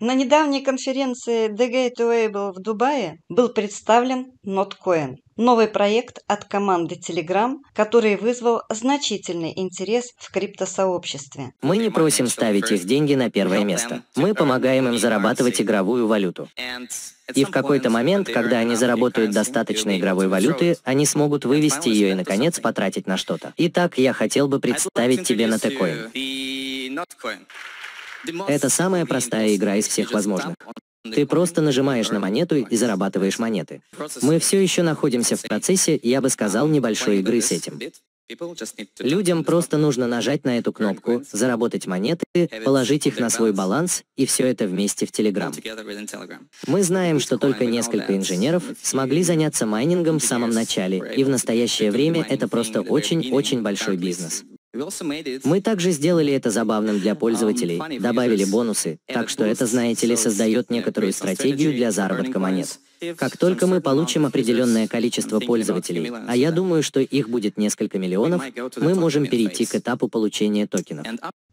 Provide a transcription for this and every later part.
На недавней конференции The Gateway в Дубае был представлен NotCoin, новый проект от команды Telegram, который вызвал значительный интерес в криптосообществе. Мы не просим ставить их деньги на первое место. Мы помогаем им зарабатывать игровую валюту. И в какой-то момент, когда они заработают достаточно игровой валюты, они смогут вывести ее и, наконец, потратить на что-то. Итак, я хотел бы представить тебе Notcoin. Это самая простая игра из всех возможных. Ты просто нажимаешь на монету и зарабатываешь монеты. Мы все еще находимся в процессе, я бы сказал, небольшой игры с этим. Людям просто нужно нажать на эту кнопку, заработать монеты, положить их на свой баланс, и все это вместе в Telegram. Мы знаем, что только несколько инженеров смогли заняться майнингом в самом начале, и в настоящее время это просто очень-очень большой бизнес. Мы также сделали это забавным для пользователей, добавили бонусы, так что это, знаете ли, создает некоторую стратегию для заработка монет. Как только мы получим определенное количество пользователей, а я думаю, что их будет несколько миллионов, мы можем перейти к этапу получения токенов.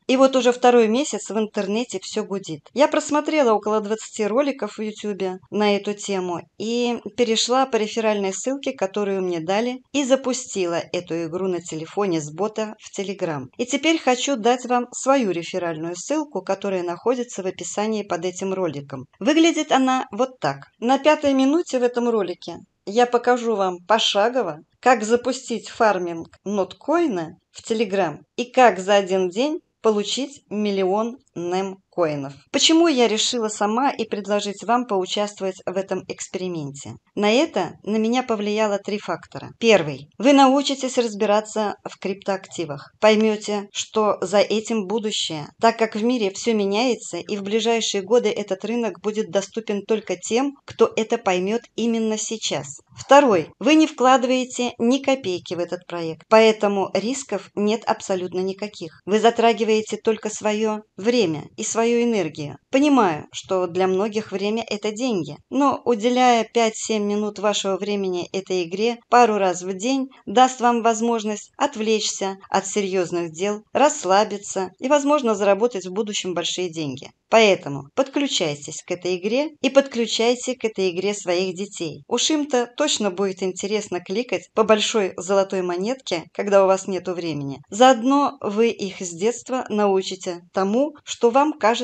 И вот уже второй месяц в интернете все гудит. Я просмотрела около 20 роликов в YouTube на эту тему и перешла по реферальной ссылке, которую мне дали, и запустила эту игру на телефоне с бота в Telegram. И теперь хочу дать вам свою реферальную ссылку, которая находится в описании под этим роликом. Выглядит она вот так. На пятой минуте в этом ролике я покажу вам пошагово, как запустить фарминг ноткоина в Telegram и как за один день получить миллион NEM коинов. Почему я решила сама и предложить вам поучаствовать в этом эксперименте? На это на меня повлияло три фактора. Первый. Вы научитесь разбираться в криптоактивах. Поймете, что за этим будущее, так как в мире все меняется и в ближайшие годы этот рынок будет доступен только тем, кто это поймет именно сейчас. Второй. Вы не вкладываете ни копейки в этот проект, поэтому рисков нет абсолютно никаких. Вы затрагиваете только свое время и свое свою энергию. Понимаю, что для многих время – это деньги, но уделяя 5-7 минут вашего времени этой игре пару раз в день даст вам возможность отвлечься от серьезных дел, расслабиться и, возможно, заработать в будущем большие деньги. Поэтому подключайтесь к этой игре и подключайте к этой игре своих детей. Уж им-то точно будет интересно кликать по большой золотой монетке, когда у вас нет времени. Заодно вы их с детства научите тому, что вам кажется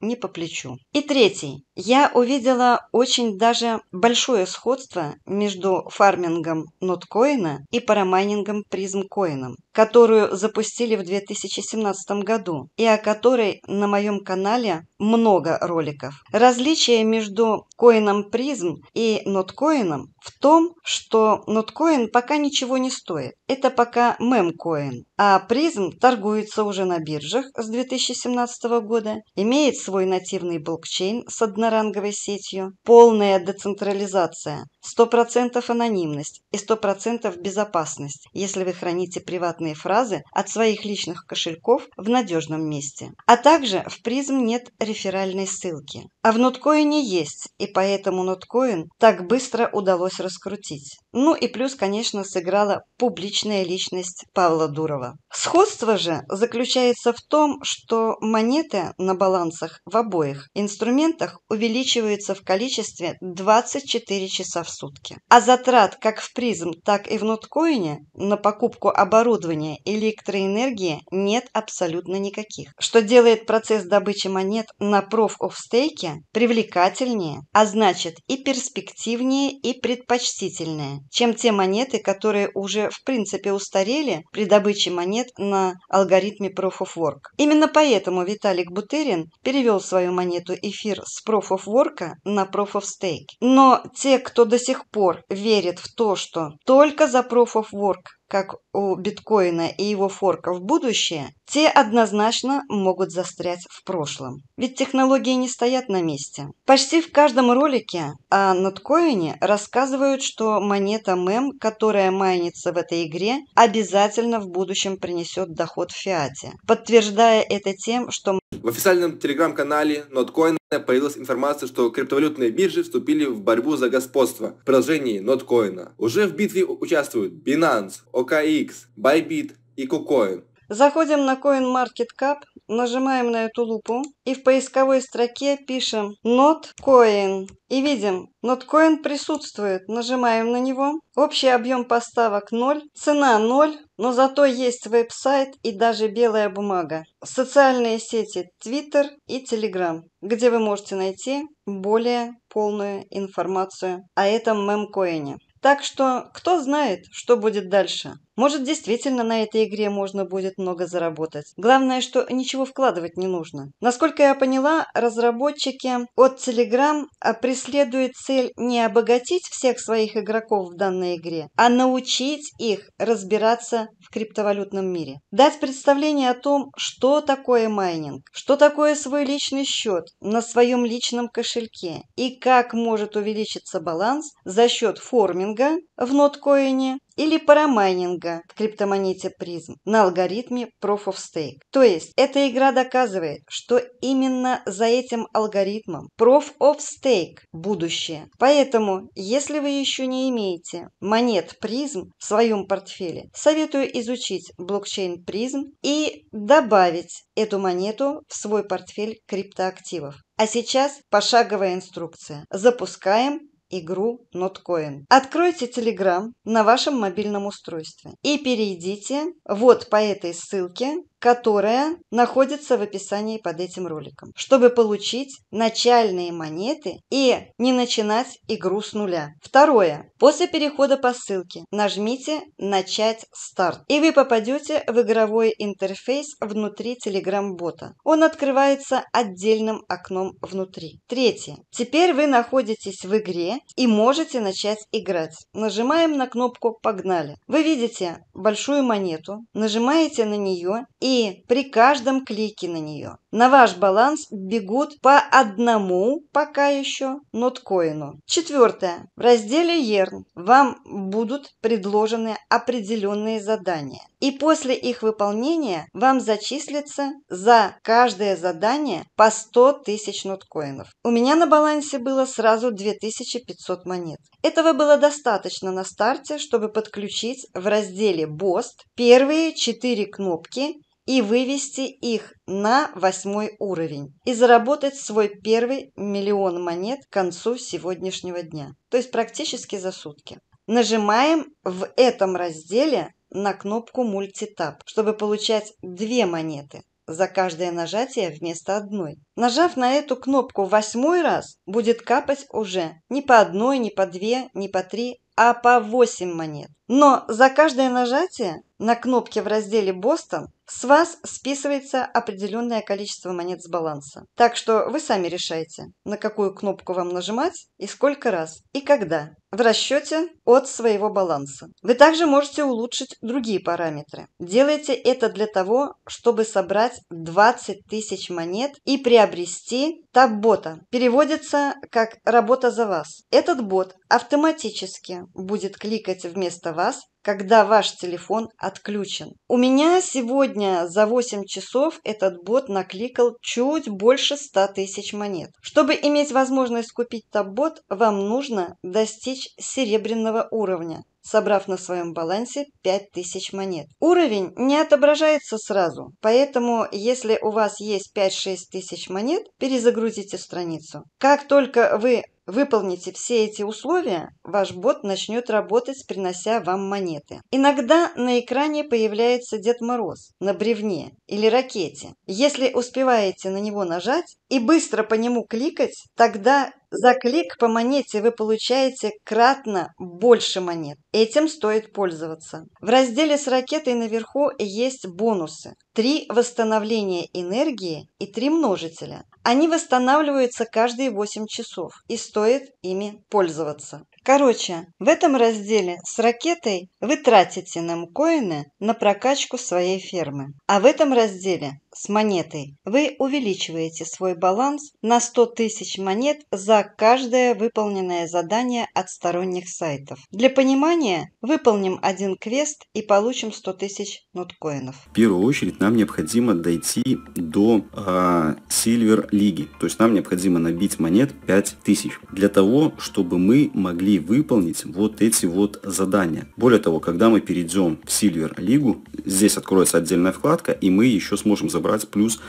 не по плечу. И третий. Я увидела очень даже большое сходство между фармингом ноткоина и парамайнингом призмкоином, которую запустили в 2017 году и о которой на моем канале много роликов. Различие между коином призм и ноткоином в том, что ноткоин пока ничего не стоит. Это пока мемкоин. А призм торгуется уже на биржах с 2017 года, имеет свой нативный блокчейн с одноранговой сетью, полная децентрализация, 100% анонимность и 100% безопасность, если вы храните приватные фразы от своих личных кошельков в надежном месте. А также в призм нет реферальной ссылки. А в ноткоине есть, и поэтому ноткоин так быстро удалось раскрутить. Ну и плюс, конечно, сыграла публичная личность Павла Дурова. Сходство же заключается в том, что монеты на балансах в обоих инструментах увеличиваются в количестве 24 часа в сутки. А затрат как в призм, так и в ноткоине на покупку оборудования и электроэнергии нет абсолютно никаких, что делает процесс добычи монет на Proof of Stake привлекательнее, а значит и перспективнее и предпочтительнее, чем те монеты, которые уже в принципе устарели при добыче монет на алгоритме Proof of Work. Именно поэтому Виталик Бутерин перевел свою монету эфир с Proof of Work на Proof of Stake. Но те, кто до сих пор верит в то, что только за Proof of Work как у биткоина и его форка в будущее, те однозначно могут застрять в прошлом. Ведь технологии не стоят на месте. Почти в каждом ролике о ноткоине рассказывают, что монета MEM, которая майнится в этой игре, обязательно в будущем принесет доход в фиате, подтверждая это тем, что в официальном телеграм-канале Notcoin появилась информация, что криптовалютные биржи вступили в борьбу за господство в приложении Notcoin. Уже в битве участвуют Binance, OKX, Bybit и KuCoin. Заходим на CoinMarketCap, нажимаем на эту лупу и в поисковой строке пишем NotCoin. И видим, NotCoin присутствует. Нажимаем на него. Общий объем поставок 0, цена 0, но зато есть веб-сайт и даже белая бумага. Социальные сети Twitter и Telegram, где вы можете найти более полную информацию о этом мемкоине. Так что кто знает, что будет дальше. Может, действительно на этой игре можно будет много заработать. Главное, что ничего вкладывать не нужно. Насколько я поняла, разработчики от Telegram а, преследуют цель не обогатить всех своих игроков в данной игре, а научить их разбираться в криптовалютном мире. Дать представление о том, что такое майнинг, что такое свой личный счет на своем личном кошельке и как может увеличиться баланс за счет форминга в ноткоине или парамайнинга в криптомонете призм на алгоритме Proof of Stake. То есть эта игра доказывает, что именно за этим алгоритмом Proof of Stake будущее. Поэтому, если вы еще не имеете монет призм в своем портфеле, советую изучить блокчейн призм и добавить эту монету в свой портфель криптоактивов. А сейчас пошаговая инструкция. Запускаем игру NotCoin. Откройте Telegram на вашем мобильном устройстве и перейдите вот по этой ссылке которая находится в описании под этим роликом, чтобы получить начальные монеты и не начинать игру с нуля. Второе. После перехода по ссылке нажмите «Начать старт» и вы попадете в игровой интерфейс внутри Telegram-бота. Он открывается отдельным окном внутри. Третье. Теперь вы находитесь в игре и можете начать играть. Нажимаем на кнопку «Погнали». Вы видите большую монету, нажимаете на нее и при каждом клике на нее на ваш баланс бегут по одному пока еще ноткоину. Четвертое. В разделе ERN вам будут предложены определенные задания. И после их выполнения вам зачислится за каждое задание по 100 тысяч ноткоинов. У меня на балансе было сразу 2500 монет. Этого было достаточно на старте, чтобы подключить в разделе BOST первые четыре кнопки и вывести их на восьмой уровень и заработать свой первый миллион монет к концу сегодняшнего дня, то есть практически за сутки. Нажимаем в этом разделе на кнопку мультитап, чтобы получать две монеты за каждое нажатие вместо одной. Нажав на эту кнопку восьмой раз, будет капать уже не по одной, не по две, не по три, а по 8 монет. Но за каждое нажатие на кнопке в разделе «Бостон» с вас списывается определенное количество монет с баланса. Так что вы сами решайте, на какую кнопку вам нажимать и сколько раз, и когда, в расчете от своего баланса. Вы также можете улучшить другие параметры. Делайте это для того, чтобы собрать 20 тысяч монет и приобрести таб-бота. Переводится как «работа за вас». Этот бот автоматически будет кликать вместо вас когда ваш телефон отключен. У меня сегодня за 8 часов этот бот накликал чуть больше 100 тысяч монет. Чтобы иметь возможность купить таб-бот, вам нужно достичь серебряного уровня собрав на своем балансе 5000 монет. Уровень не отображается сразу, поэтому если у вас есть 5-6 тысяч монет, перезагрузите страницу. Как только вы Выполните все эти условия, ваш бот начнет работать, принося вам монеты. Иногда на экране появляется Дед Мороз на бревне или ракете. Если успеваете на него нажать и быстро по нему кликать, тогда за клик по монете вы получаете кратно больше монет. Этим стоит пользоваться. В разделе с ракетой наверху есть бонусы. Три восстановления энергии и три множителя. Они восстанавливаются каждые 8 часов и стоит ими пользоваться. Короче, в этом разделе с ракетой вы тратите немкоины на прокачку своей фермы. А в этом разделе с монетой вы увеличиваете свой баланс на 100 тысяч монет за каждое выполненное задание от сторонних сайтов. Для понимания, выполним один квест и получим 100 тысяч ноткоинов. В первую очередь нам необходимо дойти до э, Silver лиги, то есть нам необходимо набить монет 5000 для того, чтобы мы могли выполнить вот эти вот задания. Более того, когда мы перейдем в Silver Лигу, здесь откроется отдельная вкладка, и мы еще сможем забрать плюс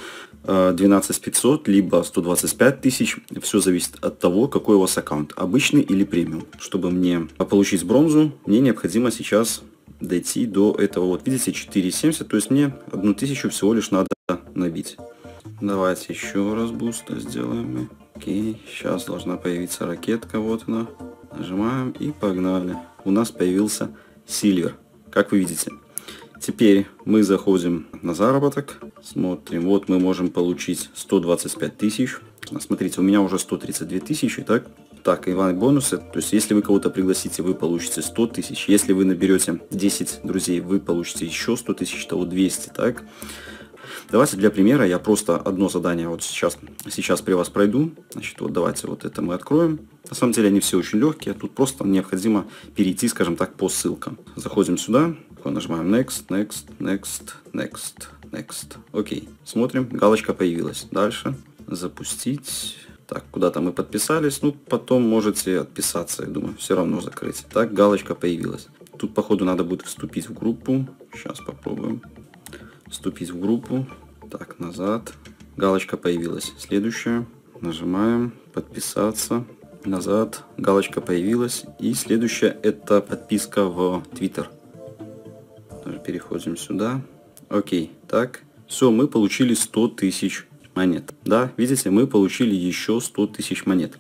12 500, либо 125 тысяч. Все зависит от того, какой у вас аккаунт, обычный или премиум. Чтобы мне получить бронзу, мне необходимо сейчас дойти до этого. Вот видите, 4,70, то есть мне одну тысячу всего лишь надо набить. Давайте еще раз boost сделаем. Окей, сейчас должна появиться ракетка, вот она. Нажимаем и погнали. У нас появился Silver, как вы видите. Теперь мы заходим на заработок, смотрим, вот мы можем получить 125 тысяч. Смотрите, у меня уже 132 тысячи, так? Так, Иван, бонусы. То есть, если вы кого-то пригласите, вы получите 100 тысяч. Если вы наберете 10 друзей, вы получите еще 100 тысяч, того 200, так? Давайте для примера я просто одно задание вот сейчас, сейчас при вас пройду. Значит, вот давайте вот это мы откроем. На самом деле они все очень легкие. Тут просто необходимо перейти, скажем так, по ссылкам. Заходим сюда, нажимаем Next, Next, Next, Next, Next. Окей, смотрим, галочка появилась. Дальше запустить. Так, куда-то мы подписались, ну, потом можете отписаться, я думаю, все равно закрыть. Так, галочка появилась. Тут, походу, надо будет вступить в группу. Сейчас попробуем вступить в группу. Так, назад. Галочка появилась. Следующая. Нажимаем подписаться. Назад. Галочка появилась. И следующая это подписка в Twitter. Переходим сюда. Окей. Так. Все, мы получили 100 тысяч монет. Да, видите, мы получили еще 100 тысяч монет.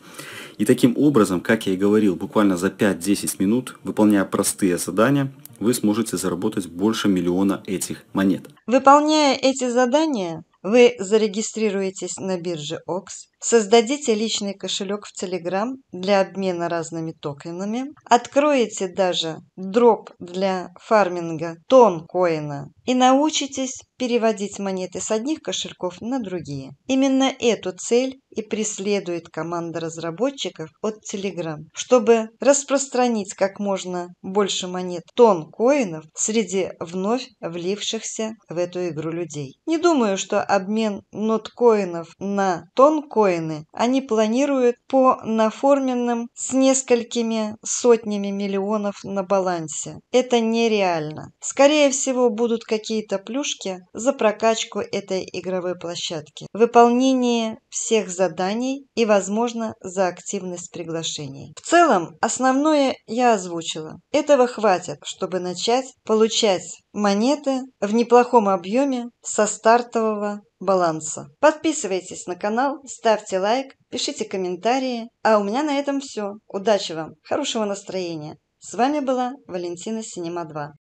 И таким образом, как я и говорил, буквально за 5-10 минут, выполняя простые задания, вы сможете заработать больше миллиона этих монет. Выполняя эти задания, вы зарегистрируетесь на бирже OX, создадите личный кошелек в Telegram для обмена разными токенами, откроете даже дроп для фарминга тон коина и научитесь переводить монеты с одних кошельков на другие. Именно эту цель и преследует команда разработчиков от Telegram, чтобы распространить как можно больше монет тон коинов среди вновь влившихся в эту игру людей. Не думаю, что обмен ноткоинов на тонкоины они планируют по наформенным с несколькими сотнями миллионов на балансе. Это нереально. Скорее всего, будут какие-то плюшки за прокачку этой игровой площадки, выполнение всех заданий и, возможно, за активность приглашений. В целом, основное я озвучила. Этого хватит, чтобы начать получать монеты в неплохом объеме со стартового баланса. Подписывайтесь на канал, ставьте лайк, пишите комментарии. А у меня на этом все. Удачи вам, хорошего настроения. С вами была Валентина Синема 2.